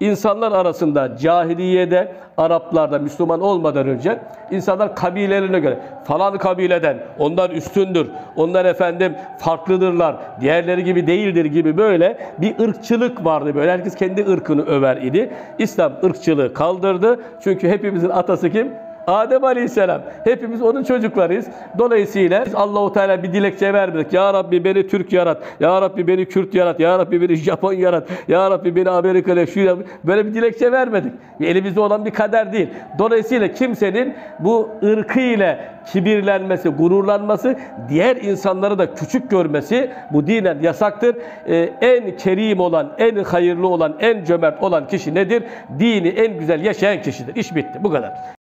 İnsanlar arasında cahiliyede, Araplarda Müslüman olmadan önce insanlar kabilelerine göre falan kabileden onlar üstündür, onlar efendim farklıdırlar, diğerleri gibi değildir gibi böyle bir ırkçılık vardı böyle. Herkes kendi ırkını över idi. İslam ırkçılığı kaldırdı. Çünkü hepimizin atası kim? Adem Aleyhisselam. Hepimiz onun çocuklarıyız. Dolayısıyla biz Allahu Teala bir dilekçe vermedik. Ya Rabbi beni Türk yarat. Ya Rabbi beni Kürt yarat. Ya Rabbi beni Japon yarat. Ya Rabbi beni Amerika'da şu yap. Böyle bir dilekçe vermedik. Elimizde olan bir kader değil. Dolayısıyla kimsenin bu ırkı ile kibirlenmesi, gururlanması, diğer insanları da küçük görmesi bu dinen yasaktır. Ee, en kerim olan, en hayırlı olan, en cömert olan kişi nedir? Dini en güzel yaşayan kişidir. İş bitti. Bu kadar.